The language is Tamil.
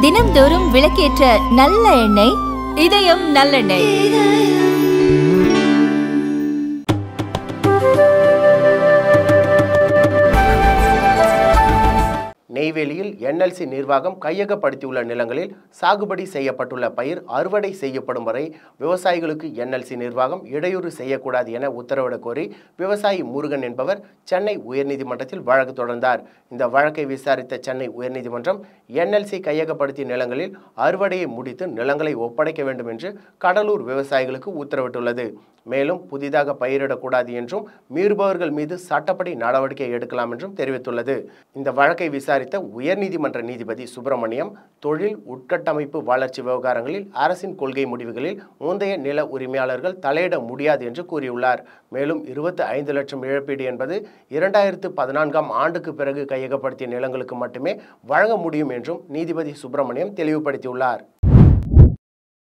தினம்தோறும் விளக்கேற்ற நல்ல எண்ணெய் இதயம் நல்லெண்ணெய். நெய்வேலியில் என்எல்சி நிர்வாகம் கையகப்படுத்தியுள்ள நிலங்களில் சாகுபடி செய்யப்பட்டுள்ள பயிர் அறுவடை செய்யப்படும் வரை விவசாயிகளுக்கு என்எல்சி நிர்வாகம் இடையூறு செய்யக்கூடாது என உத்தரவிடக் கோரி விவசாயி முருகன் என்பவர் சென்னை உயர்நீதிமன்றத்தில் வழக்கு தொடர்ந்தார். இந்த வழக்கை விசாரித்த சென்னை உயர்நீதிமன்றம் என்எல்சி கையகப்படுத்திய நிலங்களில் அறுவடையை முடித்து நிலங்களை ஒப்படைக்க வேண்டும் என்று கடலூர் விவசாயிகளுக்கு உத்தரவிட்டுள்ளது. மேலும் புதிதாக பயிரிடக்கூடாது என்றும் மீறுபவர்கள் மீது சட்டப்படி நடவடிக்கை எடுக்கலாம் என்றும் தெரிவித்துள்ளது. இந்த வழக்கை விசாரித்த உயர்நீதிமன்ற நீதிபதி சுப்பிரமணியம் தொழில் உட்கட்டமைப்பு வளர்ச்சி விவகாரங்களில் அரசின் கொள்கை முடிவுகளில் முந்தைய நில உரிமையாளர்கள் தலையிட முடியாது என்று கூறியுள்ளார். மேலும் இருபத்தி ஐந்து லட்சம் இழப்பீடு என்பது இரண்டாயிரத்து பதினான்காம் ஆண்டுக்கு பிறகு கையகப்படுத்திய நிலங்களுக்கு மட்டுமே வழங்க முடியும் என்றும் நீதிபதி சுப்பிரமணியம் தெளிவுபடுத்தியுள்ளார்.